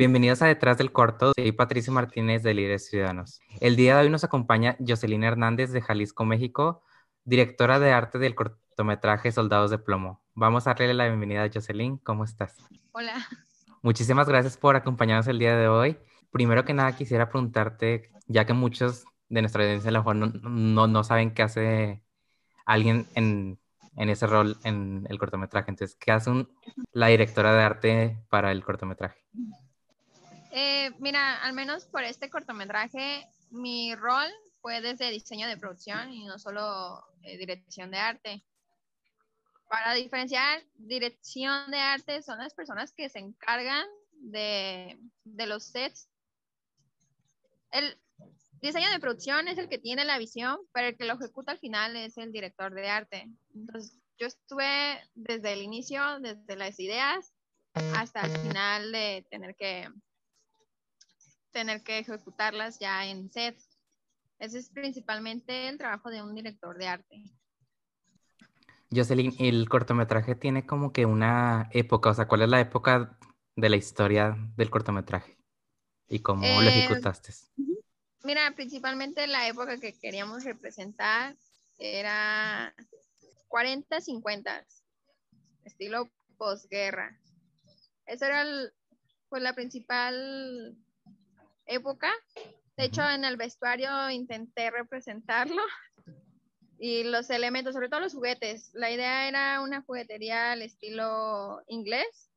Bienvenidos a Detrás del Corto. Soy Patricio Martínez de Líderes Ciudadanos. El día de hoy nos acompaña Jocelyn Hernández de Jalisco, México, directora de arte del cortometraje Soldados de Plomo. Vamos a darle la bienvenida a Jocelyn. ¿Cómo estás? Hola. Muchísimas gracias por acompañarnos el día de hoy. Primero que nada, quisiera preguntarte, ya que muchos de nuestra audiencia a lo mejor no, no, saben qué hace alguien en, en, ese rol en el cortometraje. Entonces, ¿qué hace la directora de arte para el cortometraje? Eh, mira, al menos por este cortometraje, mi rol fue desde diseño de producción y no solo eh, dirección de arte. Para diferenciar, dirección de arte son las personas que se encargan de, de los sets. El diseño de producción es el que tiene la visión, pero el que lo ejecuta al final es el director de arte. Entonces, yo estuve desde el inicio, desde las ideas, hasta el final de tener que tener que ejecutarlas ya en set. Ese es principalmente el trabajo de un director de arte. Jocelyn, el cortometraje tiene como que una época, o sea, ¿cuál es la época de la historia del cortometraje? ¿Y cómo lo eh, ejecutaste? Mira, principalmente la época que queríamos representar era 40, 50, estilo posguerra. Esa era pues, la principal época. De hecho, en el vestuario intenté representarlo y los elementos, sobre todo los juguetes. La idea era una juguetería al estilo inglés.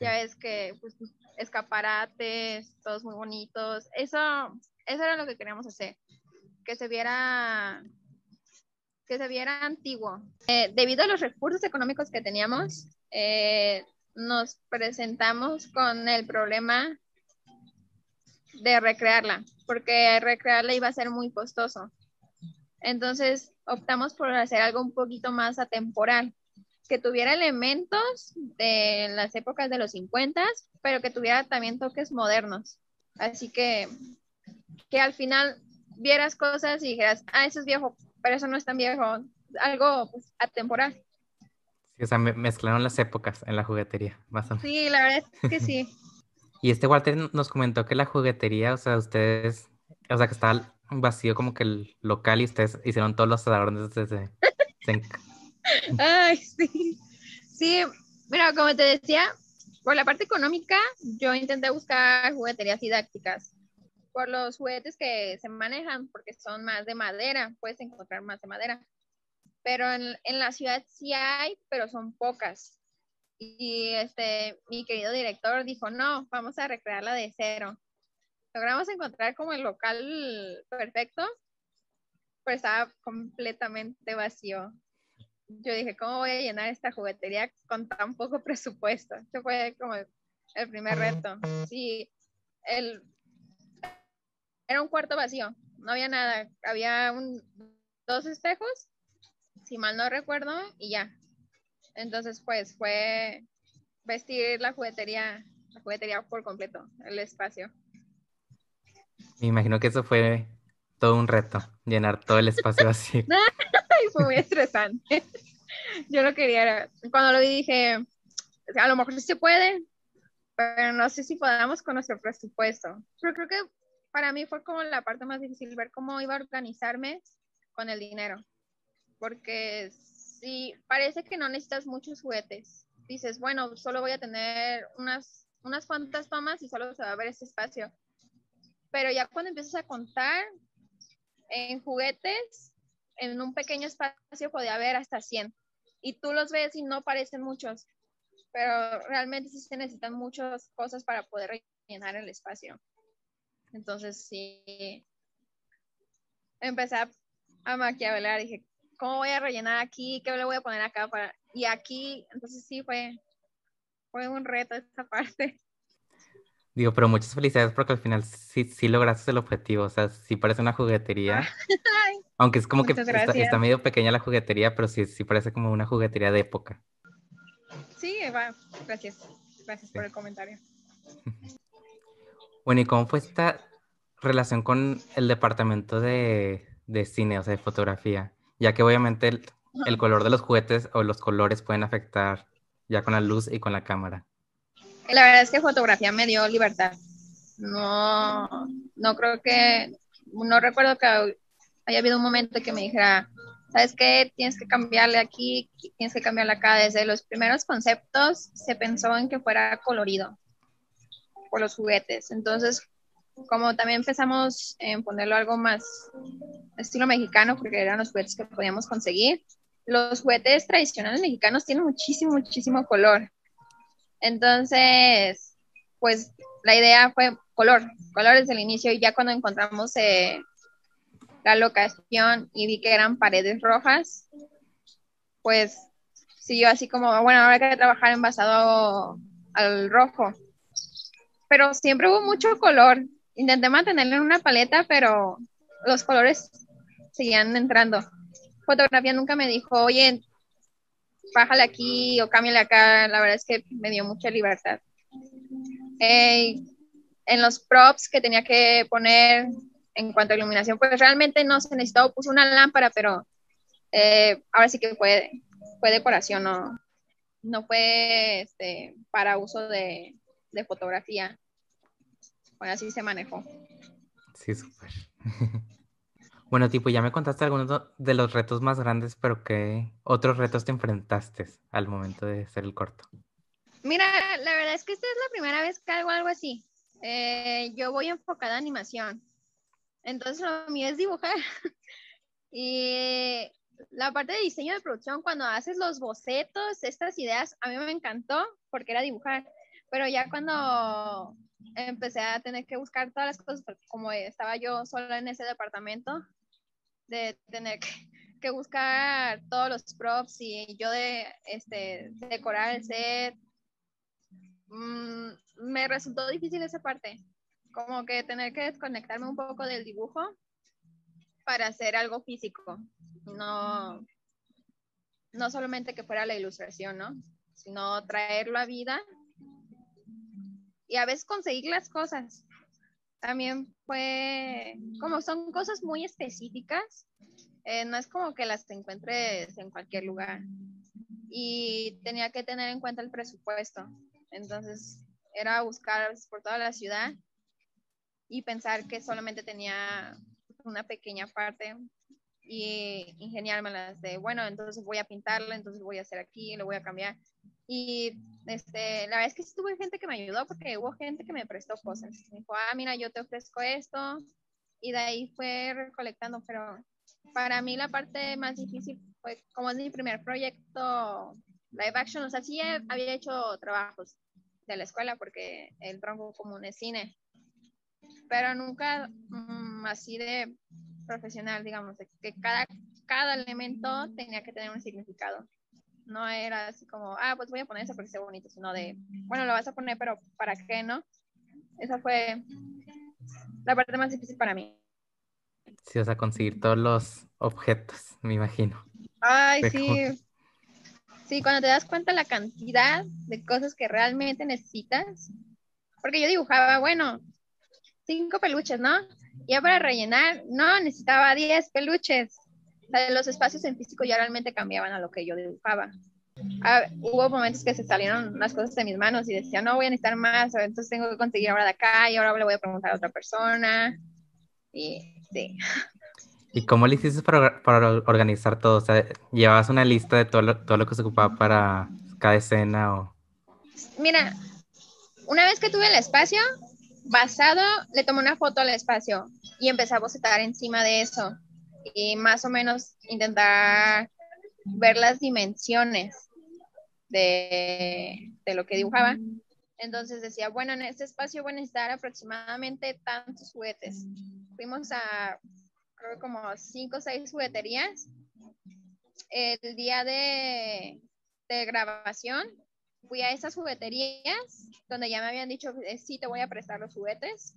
Ya ves que pues, escaparates, todos muy bonitos. Eso, eso era lo que queríamos hacer, que se viera que se viera antiguo. Eh, debido a los recursos económicos que teníamos, eh, nos presentamos con el problema de recrearla, porque recrearla iba a ser muy costoso. Entonces optamos por hacer algo un poquito más atemporal, que tuviera elementos de las épocas de los 50, pero que tuviera también toques modernos. Así que que al final vieras cosas y dijeras, ah, eso es viejo, pero eso no es tan viejo, algo pues, atemporal. Sí, o sea, mezclaron las épocas en la juguetería, más o menos. Sí, la verdad es que sí. Y este Walter nos comentó que la juguetería, o sea, ustedes, o sea, que estaba vacío como que el local y ustedes hicieron todos los adornos desde... Ay, sí. Sí, mira, como te decía, por la parte económica, yo intenté buscar jugueterías didácticas. Por los juguetes que se manejan, porque son más de madera, puedes encontrar más de madera. Pero en, en la ciudad sí hay, pero son pocas y este, mi querido director dijo, no, vamos a recrearla de cero. Logramos encontrar como el local perfecto, pero estaba completamente vacío. Yo dije, ¿cómo voy a llenar esta juguetería con tan poco presupuesto? Este fue como el primer reto. Sí, el, era un cuarto vacío, no había nada. Había un, dos espejos, si mal no recuerdo, y ya, entonces, pues fue vestir la juguetería, la juguetería por completo, el espacio. Me imagino que eso fue todo un reto, llenar todo el espacio así. fue muy estresante. Yo lo quería, cuando lo vi dije, a lo mejor sí se puede, pero no sé si podamos con nuestro presupuesto. Pero creo que para mí fue como la parte más difícil, ver cómo iba a organizarme con el dinero, porque Sí, parece que no necesitas muchos juguetes. Dices, bueno, solo voy a tener unas, unas cuantas tomas y solo se va a ver ese espacio. Pero ya cuando empiezas a contar en juguetes, en un pequeño espacio podía haber hasta 100. Y tú los ves y no parecen muchos, pero realmente sí se necesitan muchas cosas para poder rellenar el espacio. Entonces sí, empecé a, a maquiavelar, dije, ¿cómo voy a rellenar aquí? ¿Qué le voy a poner acá? Para... Y aquí, entonces sí fue, fue un reto esta parte. Digo, pero muchas felicidades porque al final sí, sí lograste el objetivo. O sea, sí parece una juguetería. Aunque es como que está, medio pequeña la juguetería, pero sí, sí parece como una juguetería de época. Sí, va. Gracias. Gracias por el comentario. Bueno, ¿y cómo fue esta relación con el departamento de, de cine, o sea, de fotografía? Ya que obviamente el, color de los juguetes o los colores pueden afectar ya con la luz y con la cámara. La verdad es que fotografía me dio libertad. No, no creo que, no recuerdo que haya habido un momento que me dijera, ¿sabes qué? Tienes que cambiarle aquí, tienes que cambiarle acá. Desde los primeros conceptos se pensó en que fuera colorido por los juguetes. Entonces, como también empezamos en ponerlo algo más estilo mexicano, porque eran los juguetes que podíamos conseguir, los juguetes tradicionales mexicanos tienen muchísimo, muchísimo color. Entonces, pues la idea fue color, color desde el inicio y ya cuando encontramos eh, la locación y vi que eran paredes rojas, pues siguió así como, bueno, ahora hay que trabajar envasado al rojo. Pero siempre hubo mucho color. Intenté mantenerlo en una paleta, pero los colores seguían entrando. Fotografía nunca me dijo, oye, bájale aquí o cámbiale acá. La verdad es que me dio mucha libertad. En los props que tenía que poner en cuanto a iluminación, pues realmente no se necesitó, puse una lámpara, pero eh, ahora sí que fue, fue decoración, no, no fue este, para uso de fotografía. Bueno, así se manejó. Sí, súper. bueno, tipo, ya me contaste algunos de los retos más grandes, pero ¿qué otros retos te enfrentaste al momento de hacer el corto? Mira, la verdad es que esta es la primera vez que hago algo así. Eh, yo voy enfocada a animación. Entonces lo mío es dibujar. y la parte de diseño de producción, cuando haces los bocetos, estas ideas, a mí me encantó porque era dibujar. Pero ya cuando empecé a tener que buscar todas las cosas, como estaba yo sola en ese departamento, de tener que, buscar todos los props y yo de este, decorar el set, mm, me resultó difícil esa parte como que tener que desconectarme un poco del dibujo para hacer algo físico, no, no solamente que fuera la ilustración, ¿no? Sino traerlo a vida y a veces conseguir las cosas. También fue, como son cosas muy específicas, eh, no es como que las encuentres en cualquier lugar. Y tenía que tener en cuenta el presupuesto. Entonces, era buscar por toda la ciudad y pensar que solamente tenía una pequeña parte y ingeniármelas de, bueno, entonces voy a pintarla, entonces voy a hacer aquí, lo voy a cambiar. Y este, la verdad es que sí tuve gente que me ayudó porque hubo gente que me prestó cosas. Me dijo, ah, mira, yo te ofrezco esto. Y de ahí fue recolectando, pero para mí la parte más difícil fue como es mi primer proyecto live action, o sea, sí había hecho trabajos de la escuela porque el tronco común es cine, pero nunca mm, así de profesional, digamos, que cada, cada elemento tenía que tener un significado. No era así como, ah, pues voy a poner eso porque sea bonito, sino de, bueno, lo vas a poner, pero ¿para qué no? Esa fue la parte más difícil para mí. Sí, o sea, conseguir todos los objetos, me imagino. Ay, sí. Sí, cuando te das cuenta la cantidad de cosas que realmente necesitas, porque yo dibujaba, bueno, cinco peluches, ¿no? Ya para rellenar, no, necesitaba diez peluches. Los espacios en físico ya realmente cambiaban a lo que yo dibujaba. Ah, hubo momentos que se salieron las cosas de mis manos y decía, no voy a necesitar más, entonces tengo que conseguir ahora de acá y ahora le voy a preguntar a otra persona. Y sí. ¿Y cómo le hiciste para, para organizar todo? O sea, ¿llevabas una lista de todo lo, todo lo que se ocupaba para cada escena? O... Mira, una vez que tuve el espacio, basado, le tomé una foto al espacio y empecé a bocetar encima de eso y más o menos intentar ver las dimensiones de, lo que dibujaba. Entonces decía, bueno, en este espacio voy a necesitar aproximadamente tantos juguetes. Fuimos a, creo como cinco o seis jugueterías. El día de, de grabación fui a esas jugueterías donde ya me habían dicho, eh, sí, te voy a prestar los juguetes.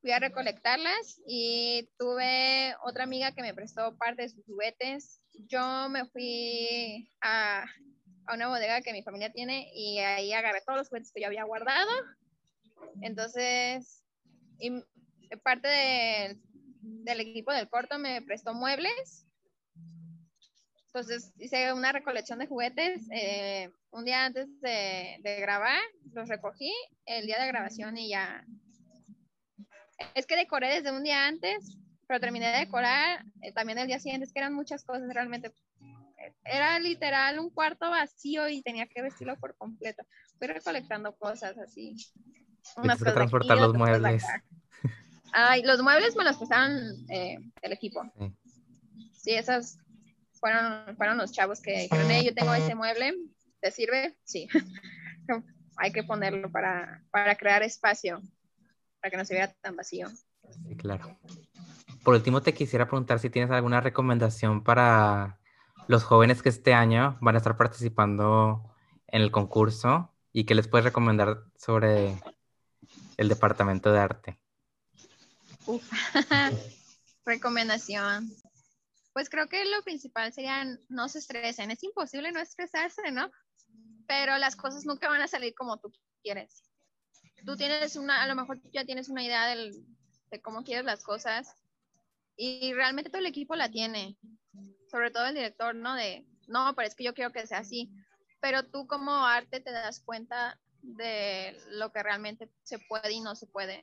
Fui a recolectarlas y tuve otra amiga que me prestó parte de sus juguetes. Yo me fui a, a una bodega que mi familia tiene y ahí agarré todos los juguetes que yo había guardado. Entonces, y parte del equipo del corto me prestó muebles Entonces hice una recolección de juguetes eh, un día antes de, grabar, los recogí el día de grabación y ya. Es que decoré desde un día antes, pero terminé de decorar eh, también el día siguiente, es que eran muchas cosas realmente. Era literal un cuarto vacío y tenía que vestirlo por completo. Fui recolectando cosas así. Unas cosas transportar los muebles. Ay, los muebles me los prestaron eh, el equipo. Sí. esas fueron, fueron los chavos que dijeron, yo tengo ese mueble, ¿te sirve? Sí. Hay que ponerlo para, para crear espacio, para que no se vea tan vacío. Sí, claro. Por último, te quisiera preguntar si tienes alguna recomendación para los jóvenes que este año van a estar participando en el concurso y qué les puedes recomendar sobre el departamento de arte. Recomendación. Pues creo que lo principal sería no se estresen. Es imposible no estresarse, ¿no? Pero las cosas nunca van a salir como tú quieres. Tú tienes una, a lo mejor ya tienes una idea de cómo quieres las cosas y realmente todo el equipo la tiene. Sobre todo el director, ¿no? De, no, pero es que yo quiero que sea así. Pero tú como arte te das cuenta de lo que realmente se puede y no se puede.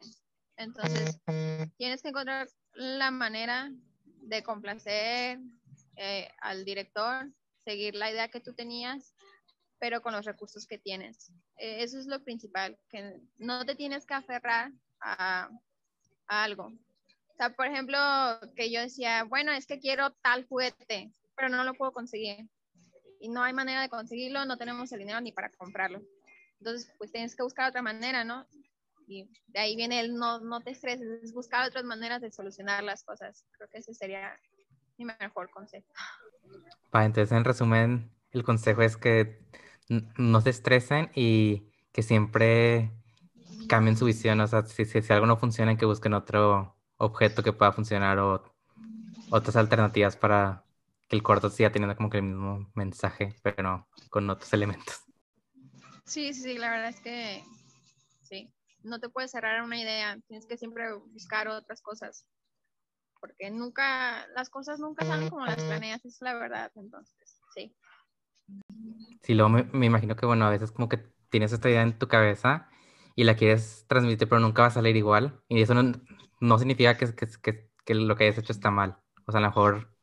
Entonces, tienes que encontrar la manera de complacer eh, al director, seguir la idea que tú tenías, pero con los recursos que tienes. Eh, eso es lo principal, que no te tienes que aferrar a, algo. O sea, por ejemplo, que yo decía, bueno, es que quiero tal juguete, pero no lo puedo conseguir. Y no hay manera de conseguirlo, no tenemos el dinero ni para comprarlo. Entonces, pues tienes que buscar otra manera, ¿no? Y de ahí viene el no, no te estreses, es buscar otras maneras de solucionar las cosas. Creo que ese sería mi mejor consejo. Pa, entonces, en resumen, el consejo es que no se estresen y que siempre cambien su visión. O sea, si, si, algo no funciona, que busquen otro objeto que pueda funcionar o otras alternativas para que el corto siga teniendo como que el mismo mensaje, pero con otros elementos. Sí, sí, la verdad es que sí no te puedes cerrar una idea, tienes que siempre buscar otras cosas, porque nunca, las cosas nunca salen como las planeas, es la verdad, entonces, sí. Sí, luego me, imagino que, bueno, a veces como que tienes esta idea en tu cabeza y la quieres transmitir, pero nunca va a salir igual, y eso no, significa que, que, que lo que hayas hecho está mal, o sea, a lo mejor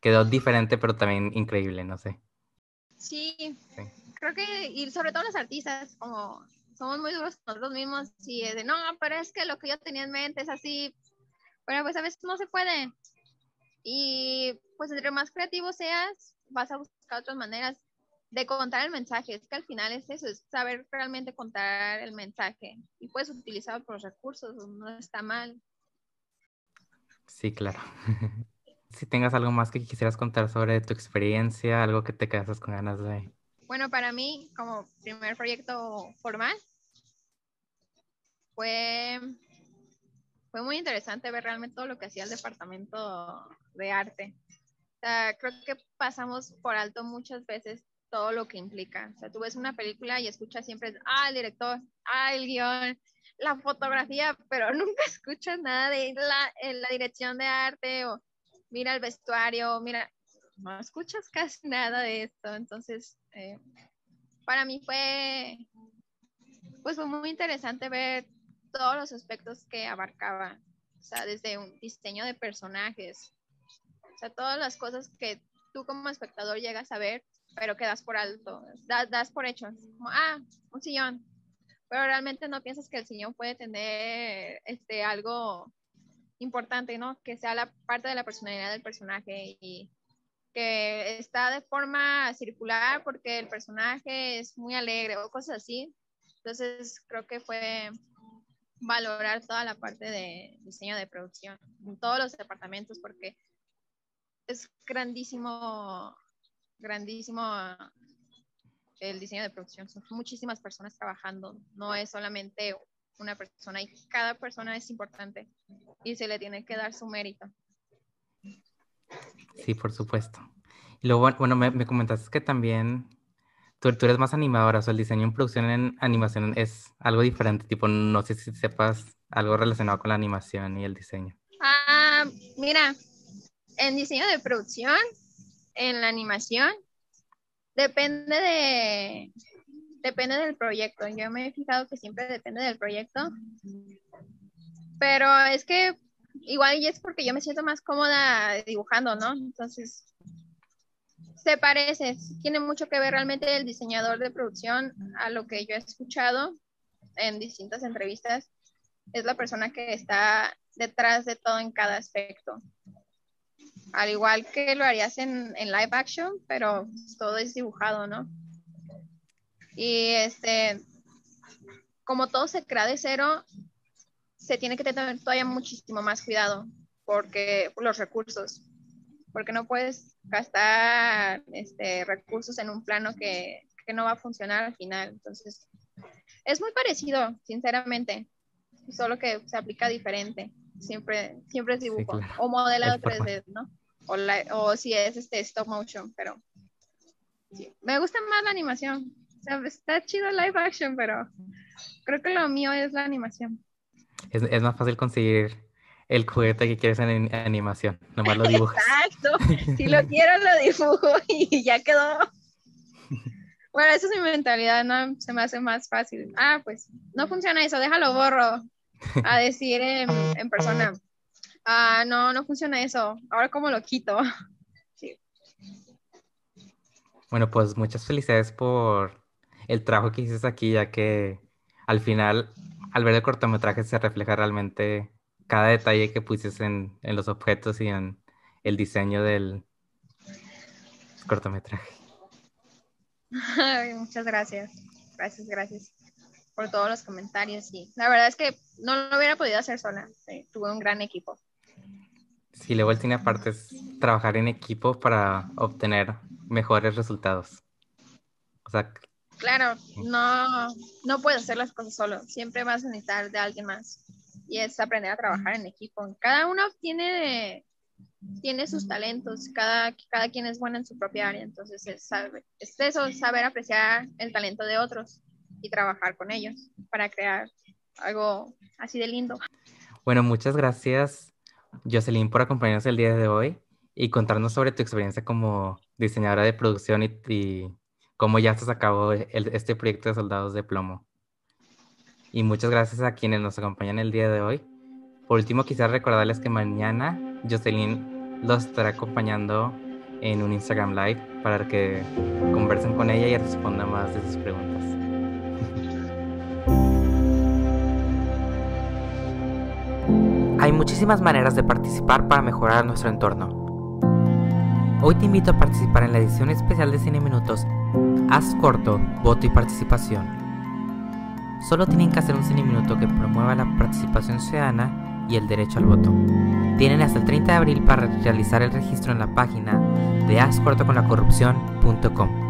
quedó diferente, pero también increíble, no sé. Sí, sí. creo que, y sobre todo los artistas, como somos muy duros nosotros mismos y es de, no, pero es que lo que yo tenía en mente es así, pero pues a veces no se puede. Y pues entre más creativo seas, vas a buscar otras maneras de contar el mensaje. Es que al final es eso, es saber realmente contar el mensaje. Y puedes utilizar otros recursos, no está mal. Sí, claro. si tengas algo más que quisieras contar sobre tu experiencia, algo que te quedas con ganas de bueno, para mí, como primer proyecto formal, fue, fue muy interesante ver realmente todo lo que hacía el departamento de arte. O sea, creo que pasamos por alto muchas veces todo lo que implica. O sea, tú ves una película y escuchas siempre, ah, el director, ah, el guion, la fotografía, pero nunca escuchas nada de la, la dirección de arte o mira el vestuario, mira, no escuchas casi nada de esto. Entonces, eh, para mí fue, pues fue muy interesante ver todos los aspectos que abarcaba. O sea, desde un diseño de personajes, o sea, todas las cosas que tú como espectador llegas a ver, pero quedas por alto, das, das por hecho, como, ah, un sillón, pero realmente no piensas que el sillón puede tener este, algo importante, ¿no? Que sea la parte de la personalidad del personaje y que está de forma circular porque el personaje es muy alegre o cosas así. Entonces creo que fue valorar toda la parte de diseño de producción en todos los departamentos porque es grandísimo, grandísimo el diseño de producción. Son muchísimas personas trabajando, no es solamente una persona y cada persona es importante y se le tiene que dar su mérito. Sí, por supuesto. Y luego, bueno, me, comentaste que también tú, tú, eres más animadora, o sea, el diseño en producción en animación es algo diferente, tipo, no sé si sepas algo relacionado con la animación y el diseño. Ah, mira, en diseño de producción en la animación depende de depende del proyecto. Yo me he fijado que siempre depende del proyecto. Pero es que igual y es porque yo me siento más cómoda dibujando, ¿no? Entonces, se parece, tiene mucho que ver realmente el diseñador de producción a lo que yo he escuchado en distintas entrevistas. Es la persona que está detrás de todo en cada aspecto. Al igual que lo harías en, en live action, pero todo es dibujado, ¿no? Y este, como todo se crea de cero, se tiene que tener todavía muchísimo más cuidado porque los recursos, porque no puedes gastar este, recursos en un plano que, que no va a funcionar al final. Entonces, es muy parecido, sinceramente, solo que se aplica diferente. Siempre, siempre es dibujo o modelado 3D, ¿no? O, o si es este stop motion, pero sí. me gusta más la animación. está chido live action, pero creo que lo mío es la animación es, es más fácil conseguir el juguete que quieres en, animación, nomás lo dibujas. Exacto, si lo quiero lo dibujo y ya quedó. Bueno, esa es mi mentalidad, ¿no? Se me hace más fácil. Ah, pues no funciona eso, déjalo borro. A decir en, en persona, ah, no, no funciona eso. Ahora, ¿cómo lo quito? Sí. Bueno, pues muchas felicidades por el trabajo que hiciste aquí, ya que al final al ver el cortometraje se refleja realmente cada detalle que pusiste en, los objetos y en el diseño del cortometraje. muchas gracias. Gracias, gracias por todos los comentarios. La verdad es que no lo hubiera podido hacer sola. tuve un gran equipo. Sí, luego el cine aparte es trabajar en equipo para obtener mejores resultados. O sea, Claro, no, no puedes hacer las cosas solo, siempre vas a necesitar de alguien más. Y es aprender a trabajar en equipo. Cada uno tiene, tiene sus talentos, cada, cada quien es bueno en su propia área, entonces es, es eso, saber apreciar el talento de otros y trabajar con ellos para crear algo así de lindo. Bueno, muchas gracias, Jocelyn, por acompañarnos el día de hoy y contarnos sobre tu experiencia como diseñadora de producción y cómo ya se acabó este proyecto de Soldados de Plomo. Y muchas gracias a quienes nos acompañan el día de hoy. Por último, quisiera recordarles que mañana Jocelyn los estará acompañando en un Instagram Live para que conversen con ella y responda más de sus preguntas. Hay muchísimas maneras de participar para mejorar nuestro entorno. Hoy te invito a participar en la edición especial de Cine Minutos Haz corto, voto y participación. Solo tienen que hacer un cine minuto que promueva la participación ciudadana y el derecho al voto. Tienen hasta el 30 de abril para realizar el registro en la página de hazcortoconlacorrupción.com.